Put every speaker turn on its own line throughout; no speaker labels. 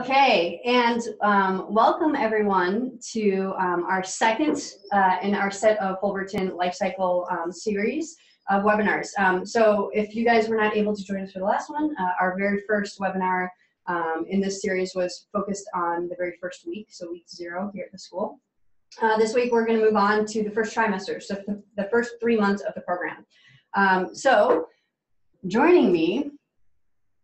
Okay, and um, welcome everyone to um, our second uh, in our set of Holberton Lifecycle um, series of webinars. Um, so if you guys were not able to join us for the last one, uh, our very first webinar um, in this series was focused on the very first week, so week zero here at the school. Uh, this week we're going to move on to the first trimester, so the, the first three months of the program. Um, so joining me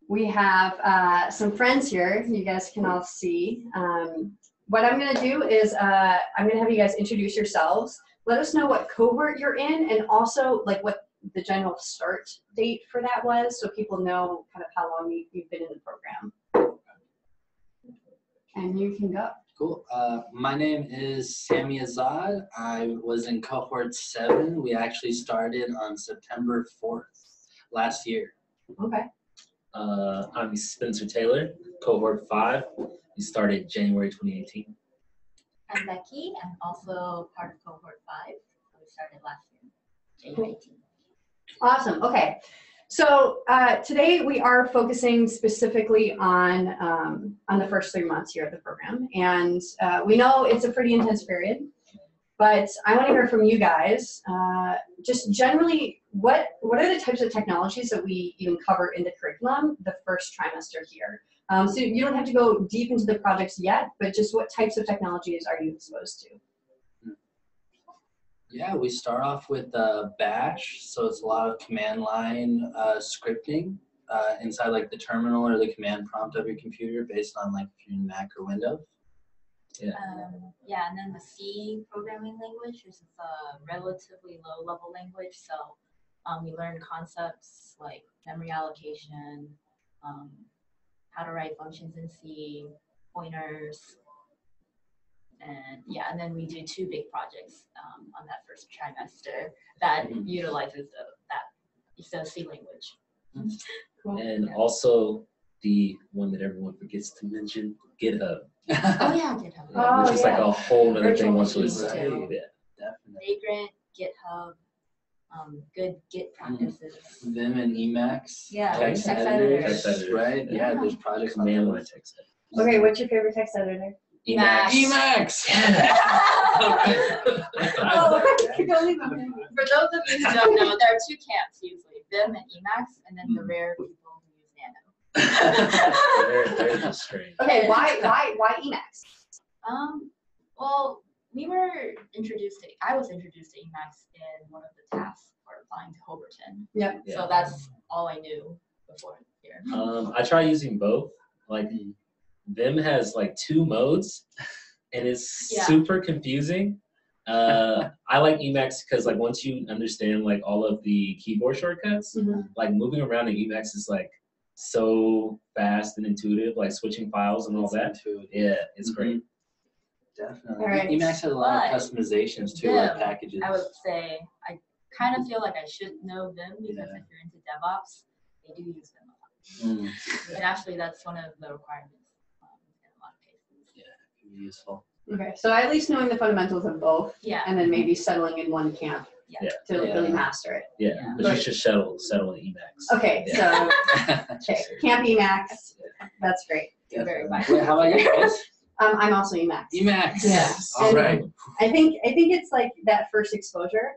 we have uh, some friends here you guys can all see. Um, what I'm going to do is uh, I'm going to have you guys introduce yourselves. Let us know what cohort you're in and also like what the general start date for that was so people know kind of how long you, you've been in the program. And you can go.
Cool. Uh, my name is Sami Azad. I was in cohort seven. We actually started on September 4th last year.
Okay.
Uh, I'm Spencer Taylor, cohort five. We started January 2018.
I'm Becky. I'm also part of cohort five. We started last year, January 18th.
Awesome. Okay. So uh, today we are focusing specifically on um, on the first three months here of the program, and uh, we know it's a pretty intense period. But I want to hear from you guys. Uh, just generally, what what are the types of technologies that we even cover in the curriculum the first trimester here? Um, so you don't have to go deep into the projects yet, but just what types of technologies are you exposed to?
Yeah, we start off with uh, Bash, so it's a lot of command line uh, scripting uh, inside like the terminal or the command prompt of your computer based on like if you're in Mac or Windows.
Yeah.
Um, yeah, and then the C programming language, which is a relatively low level language. So um, we learn concepts like memory allocation, um, how to write functions in C, pointers, and yeah, and then we do two big projects um, on that first trimester that
Mhm.
utilizes the, that the C language.
Cool.
And also the one that everyone forgets to mention, GitHub.
Oh yeah, GitHub.
Oh,
which is like a whole other
Virtual
thing once we
machines,
say
too.
Definitely.
Vagrant, GitHub, um, good Git practices.
Vim and Emacs.
Yeah,
Text
text
editors,
editors.
Text editors.
Right? Yeah,
Yeah.
there's projects on
Command
that.
line text.
Okay, what's your favorite text editor?
Emacs.
Emacs.
Oh, don't leave them.
For those of you who don't know, there are two camps usually, Vim and Emacs, and then the
Mm.
rare people who use Nano.
They're, they're.
Okay, why why why Emacs?
Um, well, we were introduced to, I was introduced to Emacs in one of the tasks for applying to Holberton.
Yep.
Yeah.
So that's all I knew before here.
Um, I try using both. Like Vim has like two modes, and it's
Yeah.
super confusing. Uh, I like Emacs because like once you understand like all of the keyboard shortcuts,
Mhm.
like moving around in Emacs is like so fast and intuitive, like switching files and all that.
Intuitive.
Yeah, it's great.
Definitely.
All right.
Emacs has a lot of
But
customizations too, like
Vim,
packages.
I would say, I kind of feel like I should know Vim because
Yeah.
if you're into DevOps, they do use Vim a lot.
Mm,
And actually, that's one of the requirements um, in a lot of cases.
can be useful.
Okay, so at least knowing the fundamentals of both,
Yeah.
and then maybe settling in one camp
Yeah.
Yeah.
to
Yeah.
really master it.
Yeah,
Yeah.
but you should settle settle in Emacs.
Okay, so okay, camp Emacs, that's great.
You're very
Definitely.
fine.
Wait, how about you guys?
Um, I'm also Emacs.
Emacs.
Yeah.
All
And-
right.
I think I think it's like that first exposure.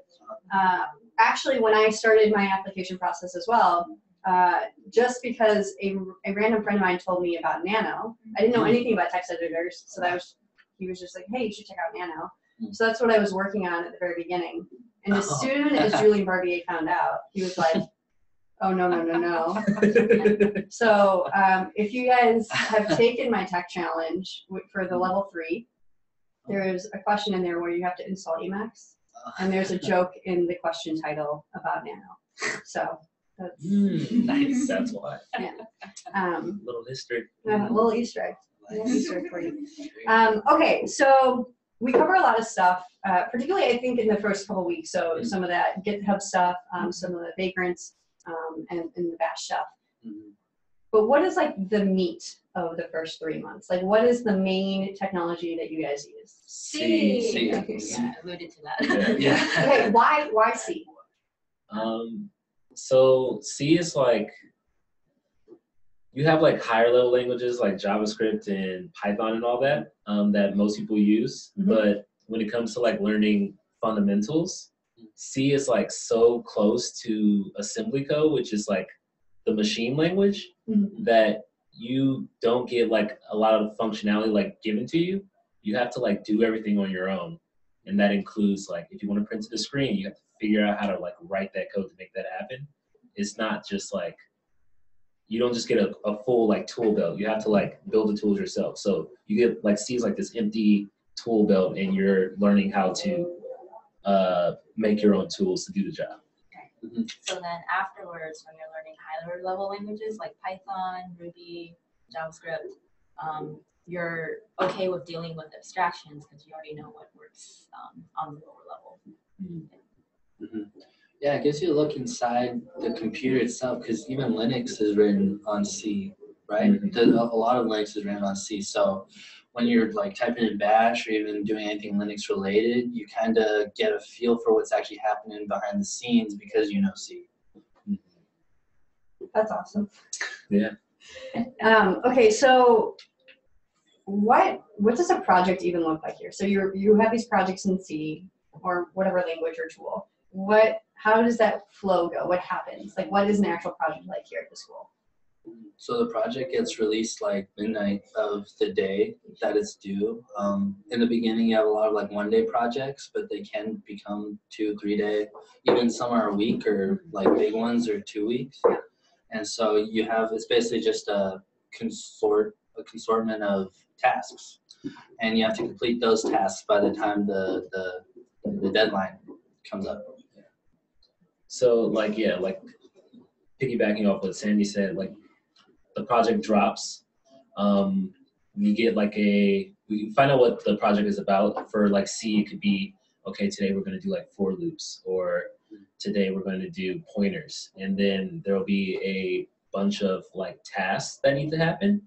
Uh, actually, when I started my application process as well, uh, just because a, a random friend of mine told me about Nano, I didn't know anything about text editors, so that was he was just like, "Hey, you should check out Nano."
Mm.
So that's what I was working on at the very beginning. And as
Oh.
soon as Julien Barbier found out, he was like, "Oh no no no no!" So um, if you guys have taken my tech challenge w- for the level three, there is a question in there where you have to install Emacs, and there's a joke in the question title about Nano. So that's
Mm, nice. That's why.
um,
Little history.
a little Easter egg. a little Easter egg for you. Um, okay, so we cover a lot of stuff, uh, particularly I think in the first couple weeks. So some of that GitHub stuff, um, some of the vagrants, um, and, and the bash stuff.
Mhm.
But what is like the meat of the first three months? Like, what is the main technology that you guys use?
C.
C.
Okay.
Yeah, I alluded to that.
Yeah.
Okay, why why C?
Um, so C is like you have like higher level languages like JavaScript and Python and all that um, that most people use.
Mhm.
But when it comes to like learning fundamentals, C is like so close to assembly code, which is like the machine language,
Mhm.
that you don't get like a lot of functionality like given to you. You have to like do everything on your own. And that includes like if you want to print to the screen, you have to figure out how to like write that code to make that happen. It's not just like you don't just get a, a full like tool belt. You have to like build the tools yourself. So you get like C's like this empty tool belt and you're learning how to uh, make your own tools to do the job. Okay.
So then afterwards, when you're learning higher level languages like Python, Ruby, JavaScript, um, you're okay with dealing with abstractions because you already know what works um, on the lower level.
Mhm. Yeah, it gives you a look inside the computer itself because even Linux is written on C, right?
Mhm.
The, a lot of Linux is written on C. So when you're like typing in Bash or even doing anything Linux related, you kind of get a feel for what's actually happening behind the scenes because you know C.
That's awesome.
Yeah.
Um, okay, so what what does a project even look like here? So you you have these projects in C or whatever language or tool. What how does that flow go? What happens? Like what is an actual project like here at the school?
So the project gets released like midnight of the day that it's due. Um, in the beginning, you have a lot of like one day projects, but they can become two, three day. Even some are a week or like big ones are two weeks. And so you have it's basically just a consort a consortment of tasks, and you have to complete those tasks by the time the the, the deadline comes up.
So like yeah, like piggybacking off what Sandy said, like the project drops. Um, we get like a we find out what the project is about. For like C, it could be okay. Today we're going to do like for loops, or today we're going to do pointers, and then there will be a bunch of like tasks that need to happen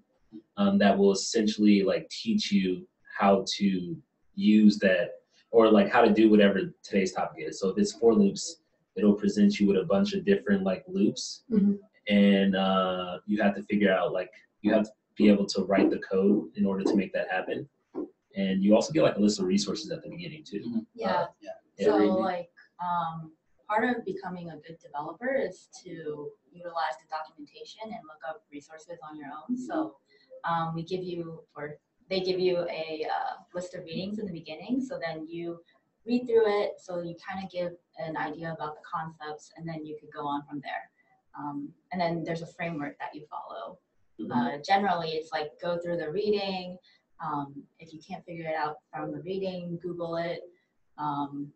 um, that will essentially like teach you how to use that or like how to do whatever today's topic is. So if it's for loops, it'll present you with a bunch of different like loops
Mhm.
And uh, you have to figure out like you have to be able to write the code in order to make that happen and you also get like a list of resources at the beginning too
Yeah.
yeah.
Yeah,
so like um, part of becoming a good developer is to utilize the documentation and look up resources on your own. So um, we give you or they give you a uh, list of readings in the beginning. So then you read through it. So you kind of give an idea about the concepts, and then you could go on from there. Um, and then there's a framework that you follow. Uh, generally, it's like go through the reading. Um, if you can't figure it out from the reading, Google it. Um,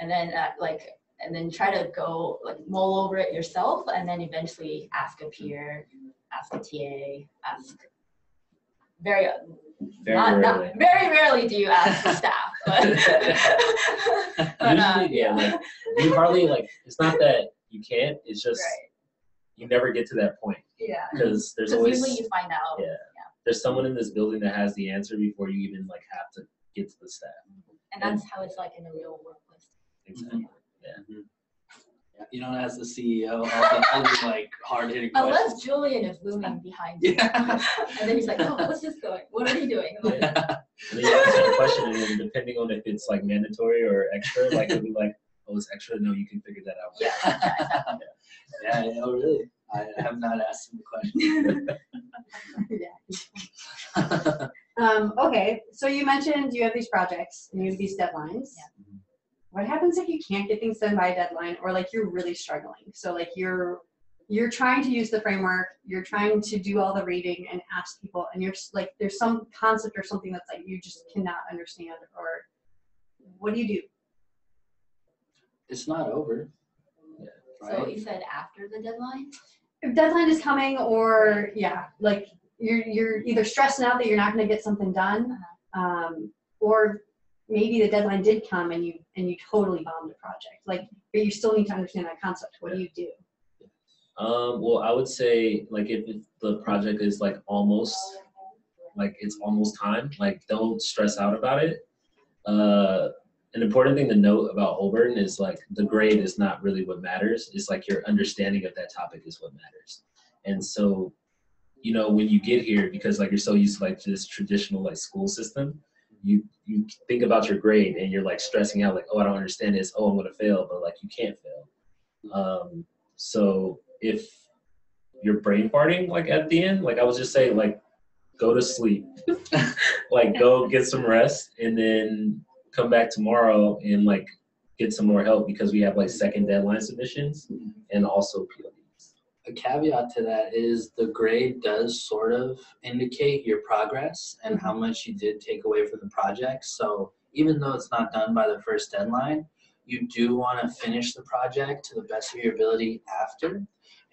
and then uh, like and then try to go like mull over it yourself and then eventually ask a peer ask a ta ask very
very
not, not-
rarely
very rarely do you ask the staff but, but uh,
Usually, yeah, like you hardly like it's not that you can't it's just
right
you never get to that point.
Yeah.
Because there's always
usually you find out.
Yeah. there's someone in this building that has the answer before you even like have to get to the staff.
And that's how it's like in a real workplace
exactly. Mm-hmm. Mm-hmm.
Yeah, you know, as the CEO all the, all like hard hitting questions.
unless julien is looming behind you.
Yeah.
and then he's like oh what's this going? What are you doing? I'm
And then you answer the question, and then depending on if it's like mandatory or extra, like it'll be like, oh, it's extra. No, you can figure that out.
yeah, yeah,
yeah, yeah, oh, really? I have not asked him the question.
Um, okay, so you mentioned you have these projects and you have these deadlines.
Yeah.
What happens if you can't get things done by a deadline or like you're really struggling? So like you're you're trying to use the framework, you're trying to do all the reading and ask people and you're just, like there's some concept or something that's like you just cannot understand or what do you do?
It's not over.
Yeah.
Right?
so you said after the deadline
If deadline is coming or yeah, like you're you're either stressing out that you're not going to get something done um, or maybe the deadline did come and you and you totally bombed the project like but you still need to understand that concept what do you do
Um, well, I would say like if it- the project is like almost like it's almost time, like don't stress out about it. Uh, an important thing to note about Holberton is like the grade is not really what matters. It's like your understanding of that topic is what matters. And so you know, when you get here, because like you're so used to like this traditional like school system, you you think about your grade and you're like stressing out like, oh, I don't understand this. Oh, I'm gonna fail, but like you can't fail. Um, so if you're brain farting like at the end, like I was just saying, like go to sleep, like go get some rest, and then come back tomorrow and like get some more help because we have like second deadline submissions mm-hmm. and also PLDs.
A caveat to that is the grade does sort of indicate your progress and how much you did take away from the project. So even though it's not done by the first deadline, you do want to finish the project to the best of your ability after.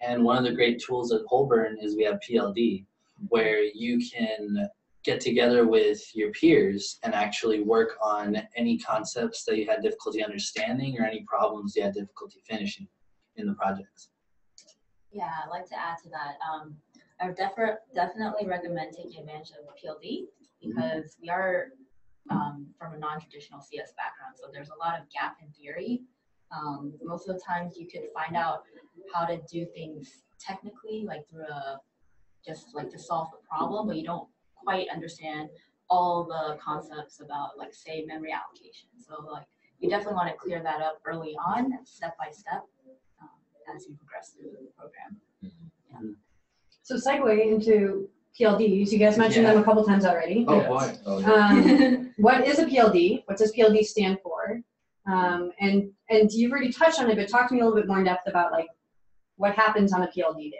And one of the great tools at Holberton is we have PLD, mm-hmm. where you can get together with your peers and actually work on any concepts that you had difficulty understanding or any problems you had difficulty finishing in the projects.
Yeah, I'd like to add to that. Um, I would defer, definitely recommend taking advantage of PLD because we are um, from a non-traditional CS background, so there's a lot of gap in theory. Um, most of the times you could find out how to do things technically, like through a just like to solve the problem, but you don't quite understand all the concepts about like say memory allocation. So like you definitely want to clear that up early on, step by step, um, as you progress through the program.
So segue into PLDs. You guys mentioned them a couple times already.
Oh
Yes.
boy.
Oh, yeah.
Um, what is a PLD? What does PLD stand for? Um, and and you've already touched on it, but talk to me a little bit more in depth about like what happens on a PLD day.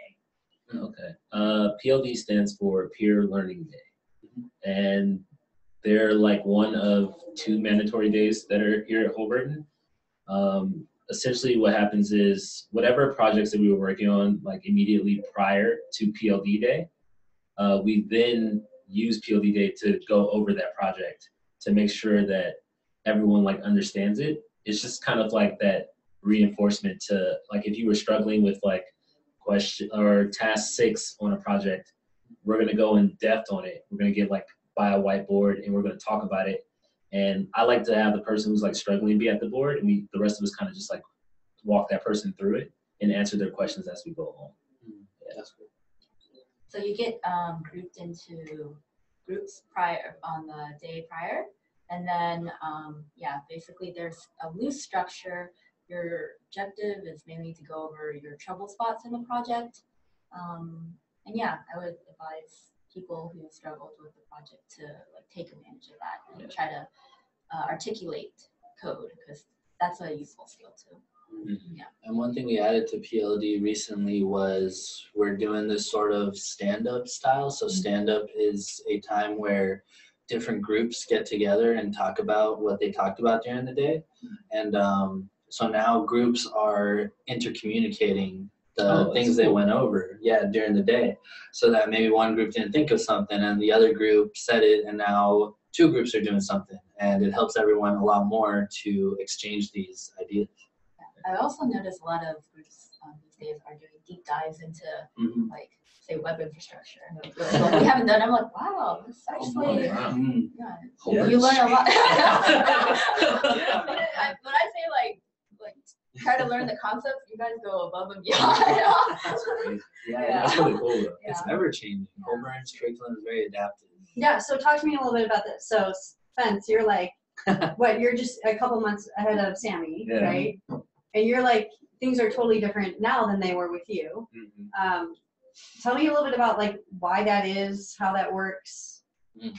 Okay. Uh, PLD stands for Peer Learning Day. And they're like one of two mandatory days that are here at Holberton. Um, essentially, what happens is whatever projects that we were working on, like immediately prior to PLD Day, uh, we then use PLD Day to go over that project to make sure that everyone like understands it. It's just kind of like that reinforcement to like if you were struggling with like question or task six on a project, we're gonna go in depth on it. We're gonna get like by a whiteboard and we're gonna talk about it. And I like to have the person who's like struggling be at the board, and we the rest of us kind of just like walk that person through it and answer their questions as we go along.
Yeah, That's good.
So you get um, grouped into groups prior on the day prior, and then um, yeah, basically there's a loose structure. Your objective is mainly to go over your trouble spots in the project, um, and yeah, I would advise people who struggled with the project to like take advantage of that and
Yeah.
try to uh, articulate code because that's a useful skill too. Yeah.
And one thing we added to PLD recently was we're doing this sort of stand up style. So, stand up is a time where different groups get together and talk about what they talked about during the day. And um, so now groups are intercommunicating the
Oh, that's
things they
cool.
went over, yeah, during the day. So that maybe one group didn't think of something and the other group said it, and now two groups are doing something. And it helps everyone a lot more to exchange these ideas.
I also notice a lot of groups um, these days are doing deep dives into
Mhm.
like say web infrastructure and they're we haven't done. I'm like, wow, this is actually
wow.
Mm.
yeah, you learn a lot. I, when I say like like try to learn the concepts, you guys go above and beyond.
That's. Yeah,
Yeah.
That's really cool though.
It's ever changing.
Yeah.
Holberton's curriculum is very adaptive.
Yeah. So talk to me a little bit about this. So Spence, you're like, what? You're just a couple months ahead of Sami,
Yeah.
right? And you're like, things are totally different now than they were with you.
Mhm.
Um, tell me a little bit about like why that is, how that works.
Mm.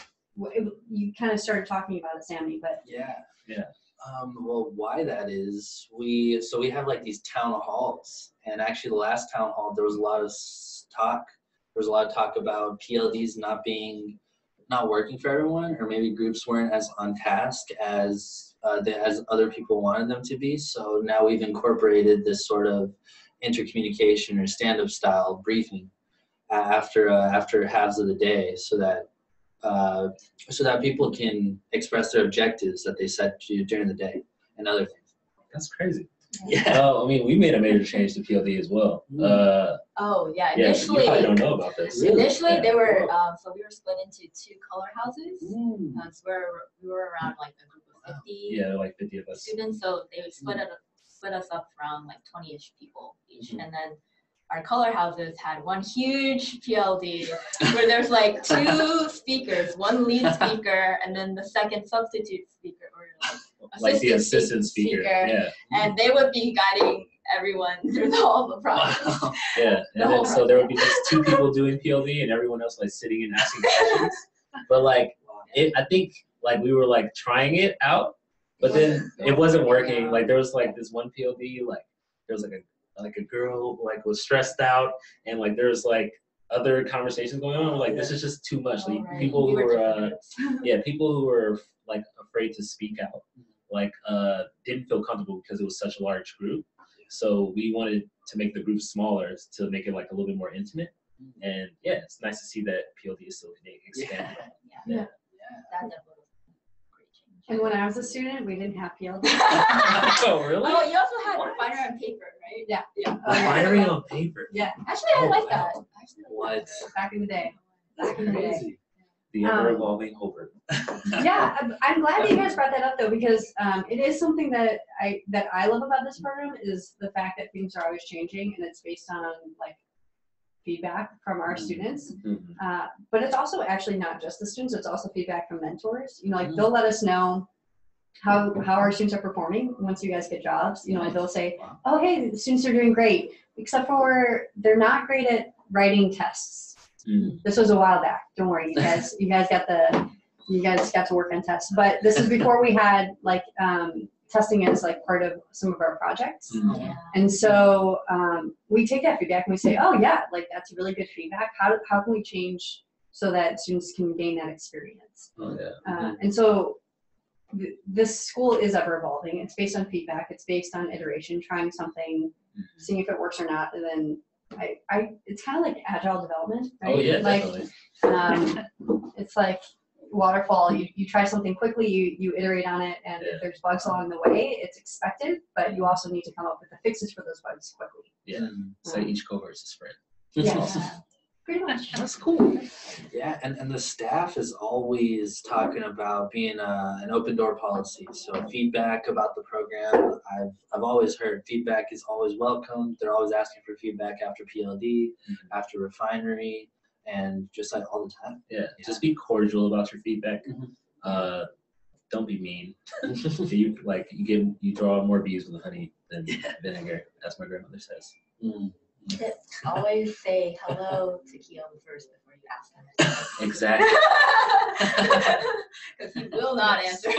You kind of started talking about it, Sami, but
Yeah.
Yeah.
Um, well, why that is, we so we have like these town halls, and actually the last town hall there was a lot of talk. There was a lot of talk about PLDs not being not working for everyone, or maybe groups weren't as on task as uh, the, as other people wanted them to be. So now we've incorporated this sort of intercommunication or stand-up style briefing after uh, after halves of the day, so that uh, so that people can express their objectives that they set to during the day and other things.
That's crazy.
Yeah.
Oh, I mean, we made a major change to PLD as well.
Mm.
Uh,
oh yeah,
yeah, you
initially
probably don't know about this.
Really?
initially
Yeah.
they were um, so we were split into two color houses.
Mm.
That's where we were around like a group of fifty.
Yeah, like 50 of us.
students, so they would split it split us up around like twenty-ish people each,
Mhm.
and then our color houses had one huge PLD where there's like two speakers, one lead speaker, and then the second substitute speaker or like
the
assistant
speaker.
speaker.
Yeah,
and they would be guiding everyone through the, all the process.
Wow.
yeah.
The
And then so there would be just two people doing PLD and everyone else like sitting and asking questions. But like it, I think like we were like trying it out, but then it wasn't working. Like there was like this one PLD, like there was like a like a girl like was stressed out, and like there was like other conversations going on. We're like this is just too much. Like
Alright.
people
We
who
were
were uh, yeah, people who were like afraid to speak out, like uh, didn't feel comfortable because it was such a large group. So we wanted to make the group smaller to make it like a little bit more intimate. And yeah, it's nice to see that PLD is still getting expanded.
yeah.
Yeah.
That definitely was a great change.
And when I was a student, we didn't have PLD.
oh really?
Oh, you also had
What?
finer on paper, right?
Yeah.
Yeah.
Oh, yeah.
On paper.
Yeah,
Actually, I
Oh,
like that. Actually,
What?
back in the day. Back in the day.
Crazy.
The
Um,
ever evolving Holberton.
yeah, I'm, I'm glad you guys brought that up though because um, it is something that I that I love about this program is the fact that things are always changing and it's based on like feedback from our students.
Mhm.
Uh, but it's also actually not just the students; it's also feedback from mentors. You know, like
Mhm.
they'll let us know how how our students are performing once you guys get jobs. You know, they'll say,
Wow.
"Oh, hey, the students are doing great," except for they're not great at writing tests.
Mm.
This was a while back. Don't worry, you guys. You guys got the. You guys got to work on tests, but this is before we had like um, testing as like part of some of our projects.
Mhm.
Yeah.
And so um, we take that feedback and we say, oh yeah, like that's really good feedback. How how can we change so that students can gain that experience?
Oh yeah.
Uh, and so th- this school is ever evolving. It's based on feedback. It's based on iteration, trying something,
Mhm.
seeing if it works or not, and then I, I it's kind of like agile development, right?
Oh yeah,
like
definitely.
um, it's like waterfall. You, you try something quickly, you, you iterate on it, and
Yeah.
if there's bugs along the way, it's expected, but you also need to come up with the fixes for those bugs quickly.
Yeah. So mm-hmm. each cohort is a sprint.
Yeah.
Yeah.
Pretty much.
That's cool.
Yeah, and, and the staff is always talking about being a, an open door policy. So feedback about the program, I've I've always heard feedback is always welcome. They're always asking for feedback after PLD, mm-hmm. after refinery, and just like all the time.
Yeah. Just be cordial about your feedback.
Mhm.
Uh, don't be mean. you like you give you draw more bees with the honey than vinegar, as my grandmother says.
Mm.
Always say hello to Keon first before you ask him.
Exactly.
Because he will not answer.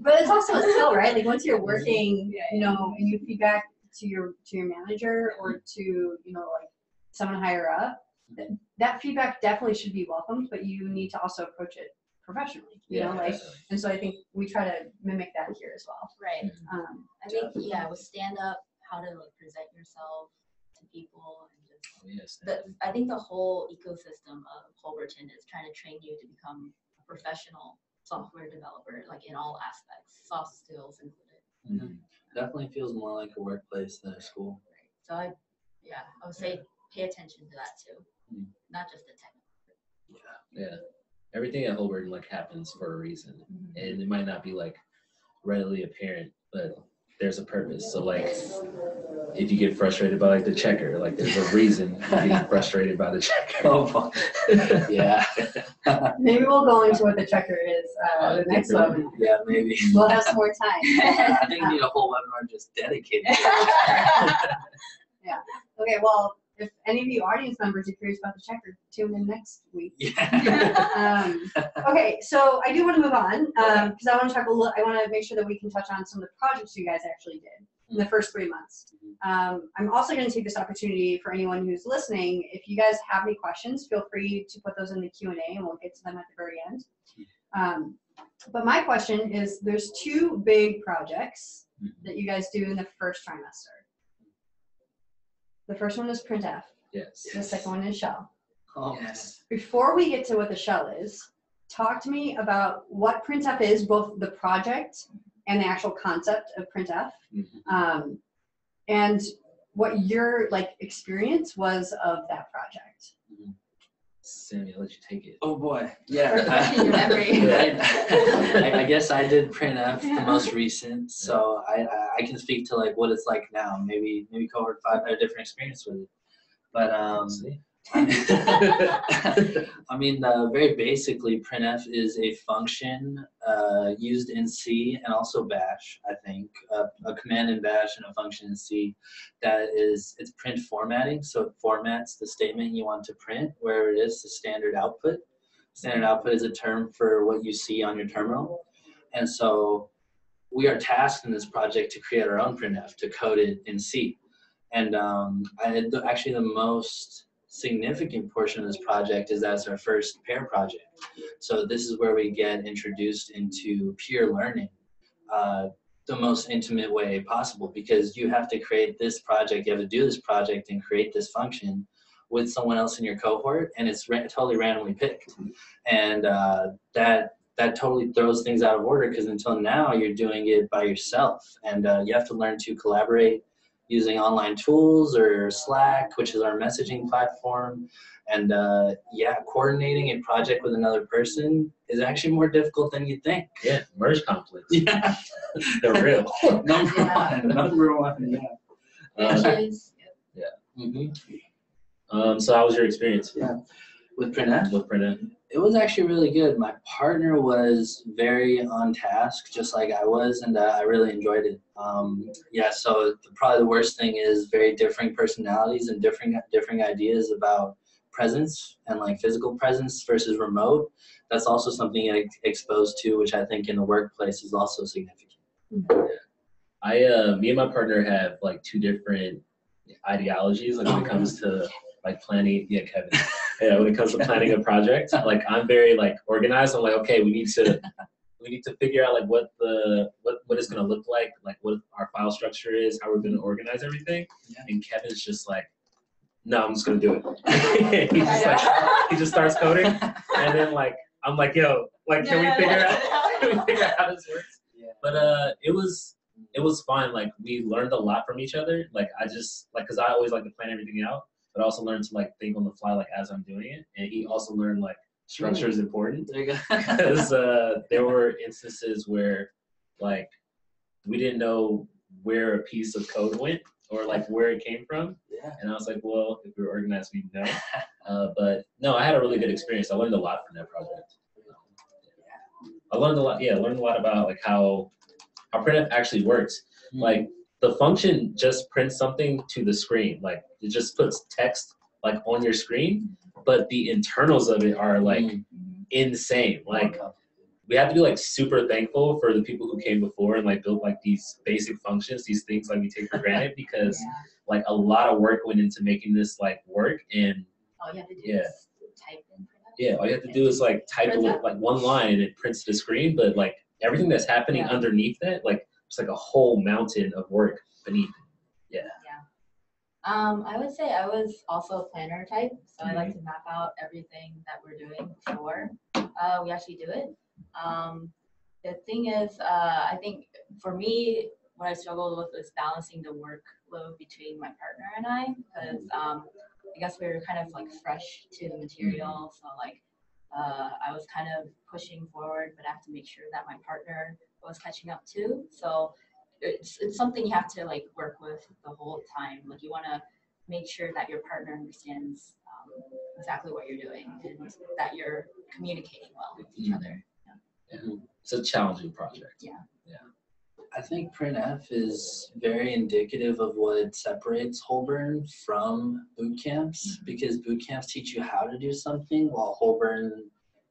But it's also a skill, right? Like once you're working, you know, and you feedback to your to your manager or to you know like someone higher up, that, that feedback definitely should be welcomed. But you need to also approach it professionally, you know, like.
definitely.
And so I think we try to mimic that here as well.
right.
Um,
I think yeah, with stand up, how to like present yourself to people and just
Oh, yes.
the, I think the whole ecosystem of Holberton is trying to train you to become a professional software developer, like in all aspects, soft skills included.
Mhm.
Definitely feels more like a workplace than a school.
Right. So I, yeah, I would say pay attention to that too. Not just the technical.
Yeah. yeah. Everything at Holberton like happens for a reason.
Mm-hmm.
and it might not be like readily apparent, but there's a purpose. So like, if you get frustrated by like the checker, like there's a reason you're getting frustrated by the checker.
Oh, fuck. yeah.
maybe we'll go into what the checker is uh, the next one.
Yeah, maybe.
We'll have some more time.
I think we need a whole webinar just dedicated to it.
Okay, well, if any of you audience members are curious about the checker, tune in next week.
Yeah.
um, okay, so I do want to move on because I want to talk a little. I want to make sure that we can touch on some of the projects you guys actually did in the first three months. Um, I'm also going to take this opportunity for anyone who's listening. If you guys have any questions, feel free to put those in the Q and A, and we'll get to them at the very end. Um, but my question is: There's two big projects that you guys do in the first trimester. The first one is printf.
Yes.
The second one is shell
Oh,
Yes.
before we get to what the shell is, talk to me about what printf is, both the project and the actual concept of printf,
Mhm.
um, and what your like experience was of that project.
Sami, I'll let you take it.
Oh boy, yeah.
Refreshing your memory.
I, I guess I did printf the most recent, so I, I I can speak to like what it's like now. Maybe maybe cohort five had a different experience with it, but um,
See?
I mean, uh, very basically, printf is a function uh, used in C and also Bash. I think uh, a command in Bash and a function in C that is it's print formatting. So it formats the statement you want to print where it is the standard output. Standard output is a term for what you see on your terminal, and so we are tasked in this project to create our own printf to code it in C. And um, I actually the most significant portion of this project is as our first pair project. So this is where we get introduced into peer learning, uh, the most intimate way possible because you have to create this project, you have to do this project and create this function with someone else in your cohort, and it's ra- totally randomly picked, and uh, that that totally throws things out of order because until now you're doing it by yourself, and uh, you have to learn to collaborate using online tools or Slack, which is our messaging platform. And uh, yeah, coordinating a project with another person is actually more difficult than you think.
Yeah, merge conflicts.
Yeah,
They're real.
number
Yeah.
one, number one. Yeah.
Uh,
Issues.
hmm
um, so how was your experience Yeah,
With Printf,
with Print?
It was actually really good. My partner was very on task, just like I was, and uh, I really enjoyed it. Um, yeah, so the, probably the worst thing is very differing personalities and different differing ideas about presence and like physical presence versus remote. That's also something you get exposed to, which I think in the workplace is also significant.
I uh me and my partner have like two different ideologies like when it comes to like planning yeah Kevin. Yeah, when it comes to planning a project. Like I'm very like organized. I'm like, okay, we need to we need to figure out like what the what what it's gonna look like, like what our file structure is, how we're gonna organize everything.
Yeah.
And Kevin's just like, no, I'm just gonna do it. he just like he just starts coding and then like I'm like, yo, like can we figure out can we figure out how this works?
Yeah.
But uh it was it was fun. Like we learned a lot from each other. Like I just like because I always like to plan everything out, but I also learned to like think on the fly like as I'm doing it. And he also learned like structure is important
There you go.
because uh, there were instances where like we didn't know where a piece of code went or like where it came from.
yeah.
And I was like, well, if we were organized, we'd know. Uh, but no, I had a really good experience. I learned a lot from that project. I learned a lot. Yeah, I learned a lot about like how how printf actually works.
Mm-hmm.
Like the function just prints something to the screen. Like it just puts text like on your screen, but the internals of it are like
Mm.
insane. Like we have to be like super thankful for the people who came before and like built like these basic functions, these things like we take for granted because
Yeah.
like a lot of work went into making this like work and
All you have to do
Yeah.
is type in.
yeah all you have to do is like type a
Print
little,
out.
like one line and it prints to the screen but like everything that's happening
Yeah.
underneath that like it's like a whole mountain of work beneath Yeah. Yeah.
Um, I would say I was also a planner type, so I like to map out everything that we're doing before uh, we actually do it. Um, the thing is, uh, I think for me, what I struggled with was balancing the workload between my partner and I, because um, I guess we were kind of like fresh to the material, so like uh, I was kind of pushing forward, but I have to make sure that my partner was catching up too. So it's, it's something you have to like work with the whole time. Like you want to make sure that your partner understands um, exactly what you're doing and that you're communicating well with each mm-hmm. other. Mm-hmm.
it's a challenging project Yeah. Yeah.
I think printf is very indicative of what separates Holberton from boot camps mm-hmm. because boot camps teach you how to do something while Holberton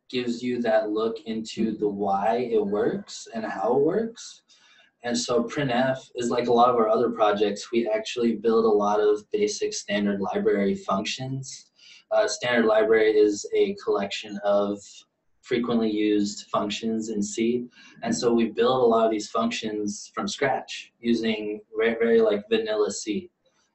gives you that look into the why it works and how it works. And so printf is like a lot of our other projects, we actually build a lot of basic standard library functions. Uh, standard library is a collection of frequently used functions in C. And so we build a lot of these functions from scratch using very, very like vanilla C.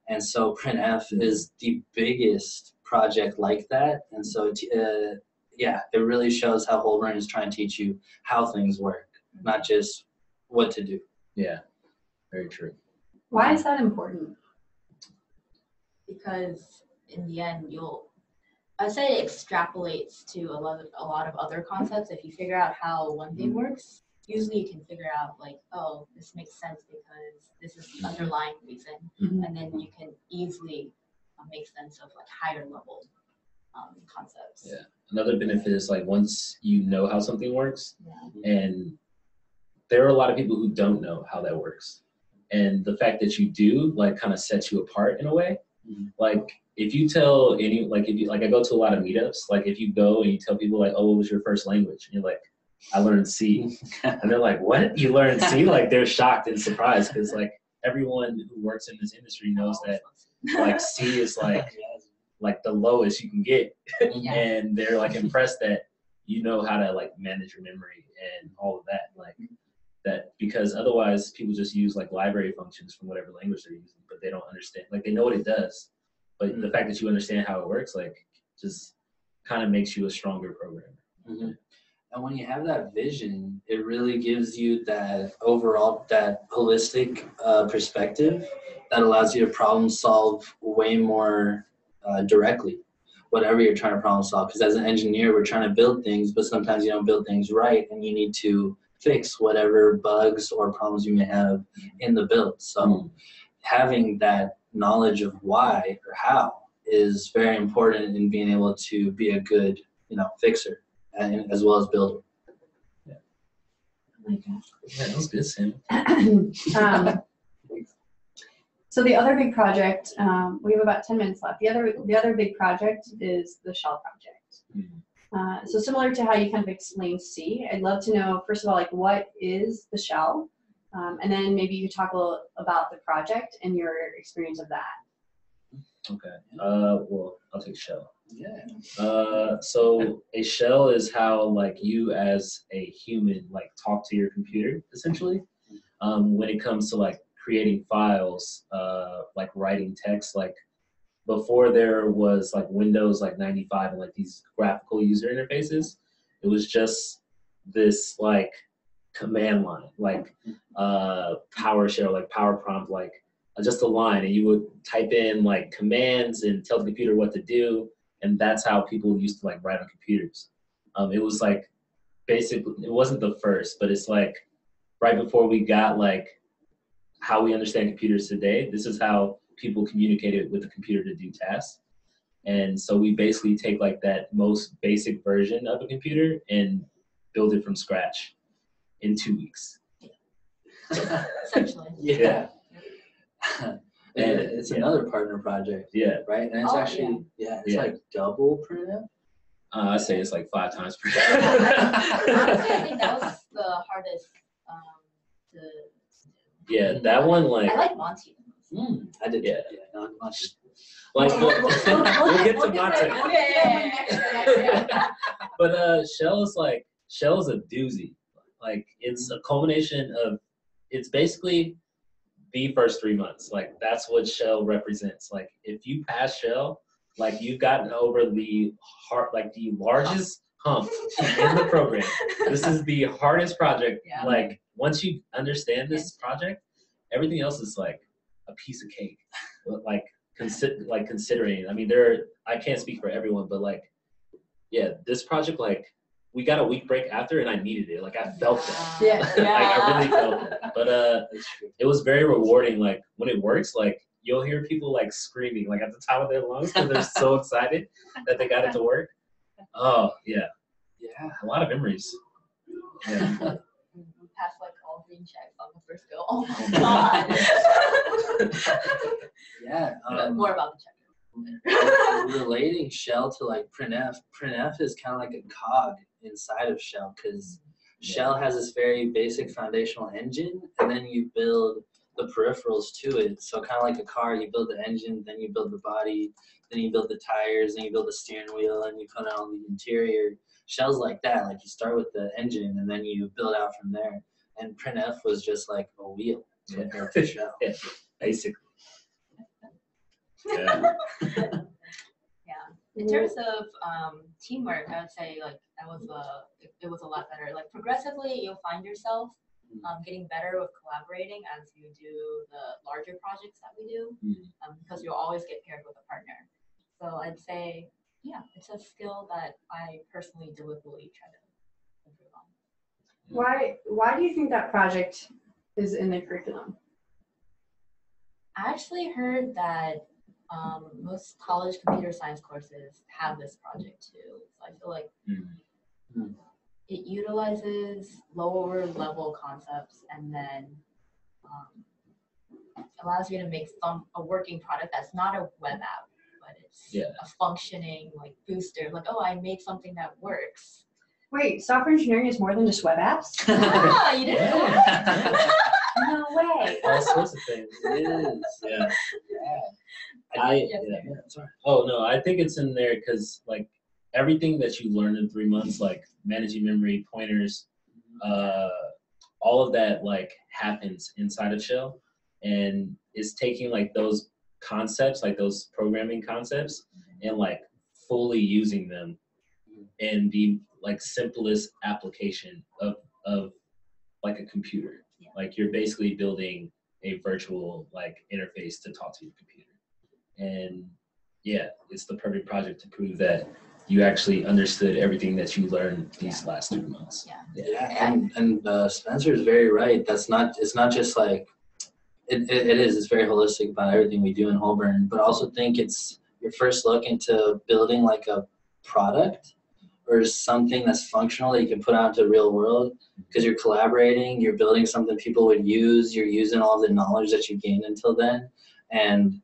And so printf is the biggest project like that. And so, uh, yeah, it really shows how Holberton is trying to teach you how things work, not just what to do.
yeah very true
Why is that important?
because in the end you'll I would say it extrapolates to a lot of a lot of other concepts. If you figure out how one thing works, usually you can figure out like, oh, this makes sense because this is the underlying reason,
Mhm.
and then you can easily uh, make sense of like higher level um, concepts.
Yeah. Another benefit is like once you know how something works,
Yeah.
and there are a lot of people who don't know how that works, and the fact that you do like kind of sets you apart in a way.
Mhm.
Like if you tell any like if you like I go to a lot of meetups, like if you go and you tell people like, oh, what was your first language? And you're like, I learned C. And they're like, "What? You learned C?" Like they're shocked and surprised because like everyone who works in this industry knows that like C is like like the lowest you can get,
Yeah.
and they're like impressed that you know how to like manage your memory and all of that. Like that because otherwise people just use like library functions from whatever language they're using, but they don't understand. Like they know what it does, but the fact that you understand how it works, like just kind of makes you a stronger programmer.
Mhm. And when you have that vision, it really gives you that overall, that holistic uh, perspective that allows you to problem solve way more uh, directly, whatever you're trying to problem solve. Because as an engineer, we're trying to build things, but sometimes you don't build things right, and you need to fix whatever bugs or problems you may have in the build. So having that knowledge of why or how is very important in being able to be a good, you know, fixer and as well as builder.
Yeah, that was good, Sam.
um, so the other big project, um, we have about 10 minutes left. The other, the other big project is the shell project.
Mhm.
Uh, so similar to how you kind of explained C, I'd love to know, first of all, like what is the shell? Um, and then maybe you could talk a little about the project and your experience of that.
Okay. Uh, well, I'll take shell.
Yeah.
Uh, so a shell is how like you as a human like talk to your computer essentially. Um, when it comes to like creating files, uh, like writing text, like before there was like Windows like 95 and like these graphical user interfaces, it was just this like command line, like uh, PowerShell, like Power Prompt, like uh, just a line, and you would type in like commands and tell the computer what to do, and that's how people used to like write on computers. Um, it was like basically it wasn't the first, but it's like right before we got like how we understand computers today. This is how people communicated with the computer to do tasks. And so we basically take like that most basic version of a computer and build it from scratch in two weeks.
Essentially.
yeah. and it's
yeah.
another partner project,
Yeah,
right? And it's
Oh,
actually yeah, it's
Yeah.
like double printf.
uh, I say it's like five times per
Honestly, I think that was the hardest um, to.
Yeah, that one like
I like Monty.
Mm, I did
Yeah.
yeah, not much.
like
We'll-
we'll, get to
we'll
Monte.
that- we'll get to that one next- next, yeah.
but uh shell is like shell is a doozy like it's a culmination of it's basically the first three months like that's what shell represents like if you pass shell like you've gotten over the heart, like the largest hump in the program. This is the hardest project
Yeah.
like once you understand this project everything else is like a piece of cake But, like consider like considering i mean there are, i can't speak for everyone but like yeah this project like we got a week break after and i needed it. Like i felt that
Yeah.
like i really felt it. But uh it was very rewarding like when it works like you'll hear people like screaming like at the top of their lungs because they're so excited that they got it to work oh yeah
Yeah.
a lot of memories yeah
We passed like all green checks on the first go. Oh my god.
Yeah.
but
Um,
more about the check.
relating shell to like printf printf is kind of like a cog inside of shell because shell has this very basic foundational engine and then you build the peripherals to it so kind of like a car you build the engine then you build the body then you build the tires then you build the steering wheel and you put on the interior shells like that like you start with the engine and then you build out from there and printf was just like a wheel compared to shell
Yeah, basically yeah
Yeah. In terms of um, teamwork, I would say like that was a it, it was a lot better. Like progressively, you'll find yourself um, getting better with collaborating as you do the larger projects that we do,
Mm.
um, because you'll always get paired with a partner. So I'd say yeah, it's a skill that I personally deliberately try to improve on.
Why why do you think that project is in the curriculum?
I actually heard that um, most college computer science courses have this project too. So I feel like
Mhm.
It utilizes lower level concepts and then um, allows you to make some a working product that's not a web app, but it's
Yeah.
a functioning like booster. Like, oh, I made something that works.
Wait, software engineering is more than just web apps?
ah, you didn't know that?
no way.
All sorts of things.
It is.
Yeah.
Yeah.
I
Yes,
yeah.
Yeah, sorry.
Oh no, I think it's in there because like everything that you learned in three months, like managing memory, pointers, uh, all of that like happens inside of Shell, and it's taking like those concepts, like those programming concepts, and like fully using them in the like simplest application of of like a computer. Like you're basically building a virtual like interface to talk to your computer. And yeah, it's the perfect project to prove that you actually understood everything that you learned these last three months.
Yeah.
Yeah, and, and uh, Spencer is very right. That's not. It's not just like. It, it, it is. It's very holistic about everything we do in Holberton, but I also think it's your first look into building like a product or something that's functional that you can put out into the real world because you're collaborating, you're building something people would use, you're using all the knowledge that you gained until then, and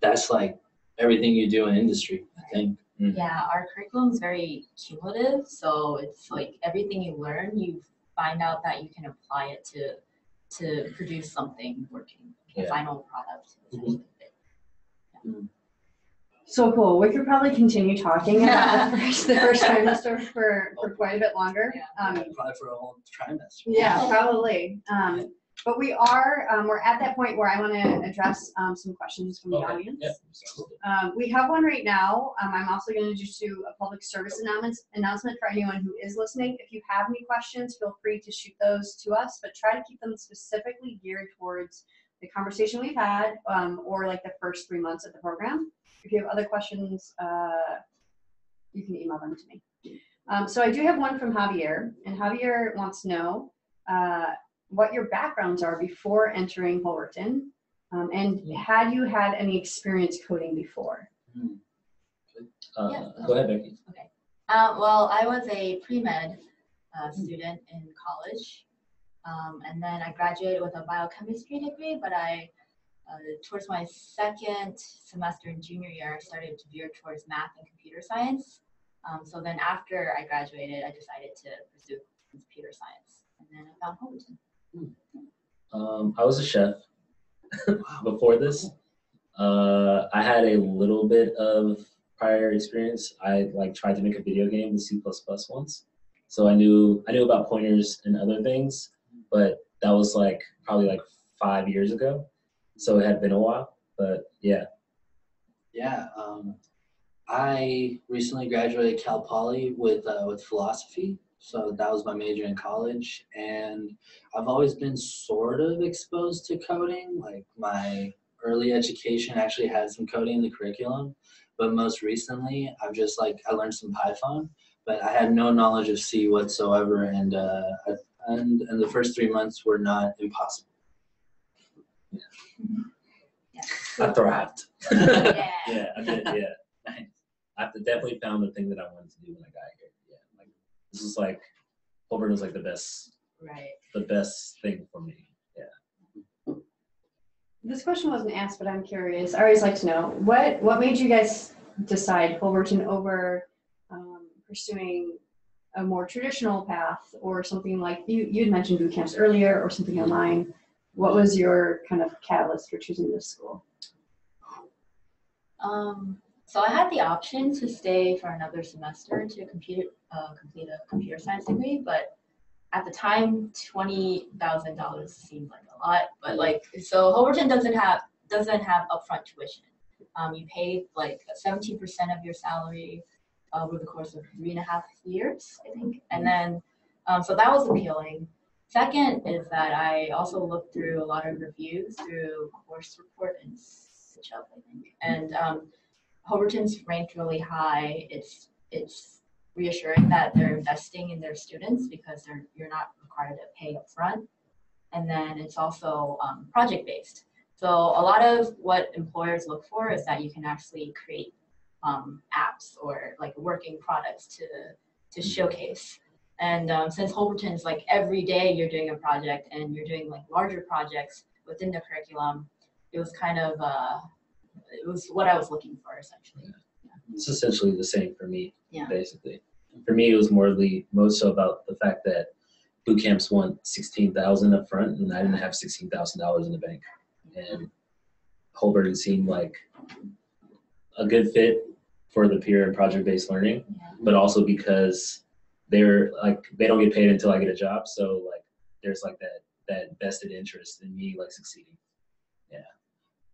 that's like everything you do in industry. I think.
Yeah, our curriculum is very cumulative, so it's like everything you learn, you find out that you can apply it to to produce something working, a
Yeah.
final product. essentially.
So cool. We could probably continue talking about the first, the first trimester for, for quite a bit longer. Um,
Probably for a whole trimester.
yeah, probably. Um, but we are, um, we're at that point where I want to address um, some questions from the
Okay,
audience.
Yep. sounds good.
Um, we have one right now. Um, I'm also going to just do a public service announcement announcement for anyone who is listening. If you have any questions, feel free to shoot those to us, but try to keep them specifically geared towards the conversation we've had um, or like the first three months of the program. If you have other questions, uh, you can email them to me. Um, so I do have one from Javier, and Javier wants to know uh, what your backgrounds are before entering Holberton, um, and had you had any experience coding before?
Uh,
Yeah.
Go ahead, Becky.
Uh, well, I was a pre-med uh, student in college, um, and then I graduated with a biochemistry degree. But I, uh, towards my second semester in junior year, I started to veer towards math and computer science. Um, so then, after I graduated, I decided to pursue computer science, and then I found Holberton.
Um, I was a chef before this. Uh, I had a little bit of prior experience. I like tried to make a video game with C once, so I knew I knew about pointers and other things, but that was like probably like five years ago, so it had been a while. But yeah,
Yeah, um, I recently graduated Cal Poly with uh, with philosophy, so that was my major in college, and I've always been sort of exposed to coding. Like my early education actually had some coding in the curriculum, but most recently I've just like I learned some Python, but I had no knowledge of C whatsoever, and uh, I- and and the first three months were not impossible.
I thrived.
Yeah.
yeah, I did. Yeah, I definitely found the thing that I wanted to do when I got here. Yeah, like this is like Holberton is like the best,
Right.
the best thing for me. Yeah.
This question wasn't asked, but I'm curious. I always like to know what what made you guys decide Holberton over um, pursuing a more traditional path or something like you you had mentioned boot camps earlier or something online. What was your kind of catalyst for choosing this school?
Um, so I had the option to stay for another semester to computer, uh, complete a computer science degree, but at the time, twenty thousand dollars seemed like a lot. But like, so Holberton doesn't have doesn't have upfront tuition. Um, you pay like seventeen percent of your salary over the course of three and a half years, I think, and then um, so that was appealing. Second is that I also looked through a lot of reviews through Course Report and SwitchUp, I think, and um, Holberton's ranked really high. It's it's reassuring that they're investing in their students because they're you're not required to pay upfront, and then it's also um, project based. So a lot of what employers look for is that you can actually create um, apps or like working products to to showcase. And um, since Holberton's like every day you're doing a project and you're doing like larger projects within the curriculum, it was kind of uh, it was what I was looking for essentially.
It's essentially the same for me,
Yeah.
basically. For me, it was more the most so about the fact that boot camps want sixteen thousand up front, and I didn't have sixteen thousand dollars in the bank. And Holberton seemed like a good fit for the peer and project based learning,
Yeah.
but also because they're like they don't get paid until I get a job, so like there's like that that vested interest in me like succeeding.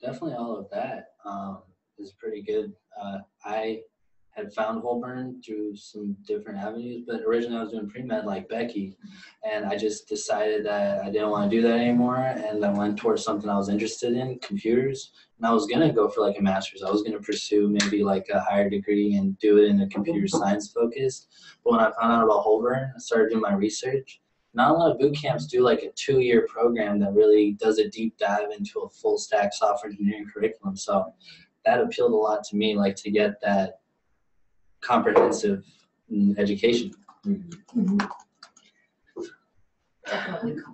Definitely all of that um, is pretty good. Uh, I had found Holberton through some different avenues, but originally I was doing pre med like Becky, and I just decided that I didn't want to do that anymore, and I went towards something I was interested in, computers. And I was gonna go for like a master's. I was gonna pursue maybe like a higher degree and do it in a computer science focus. But when I found out about Holberton, I started doing my research not a lot of boot camps do like a two year program that really does a deep dive into a full stack software engineering curriculum. So that appealed a lot to me, like to get that comprehensive mm, education.
Definitely comprehensive.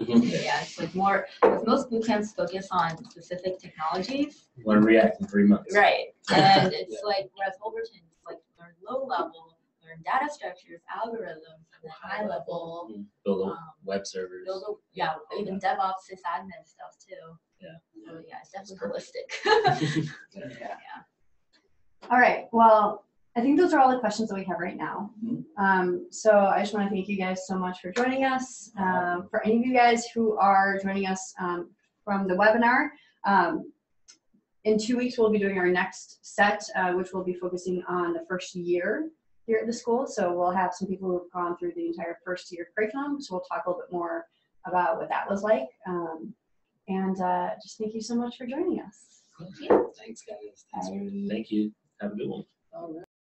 Mhm.
Yeah, it's like more because most boot camps focus on specific technologies.
Learn React in three months.
Right. And it's like whereas Holberton is like learn low level, learn data structures, algorithms, and then high level,
Build
um,
web servers.
build a, yeah, even DevOps, sysadmin stuff too.
Yeah.
So yeah, it's definitely holistic.
Yeah.
All right. Well, I think those are all the questions that we have right now.
Mhm.
Um, so I just want to thank you guys so much for joining us. Um, for any of you guys who are joining us um, from the webinar, um, in two weeks we'll be doing our next set, uh, which will be focusing on the first year here at the school. So we'll have some people who've gone through the entire first year curriculum. So we'll talk a little bit more about what that was like. Um, and uh, just thank you so much for joining us.
Thanks, guys. Thanks.
Thank you. Have a good one.
All right.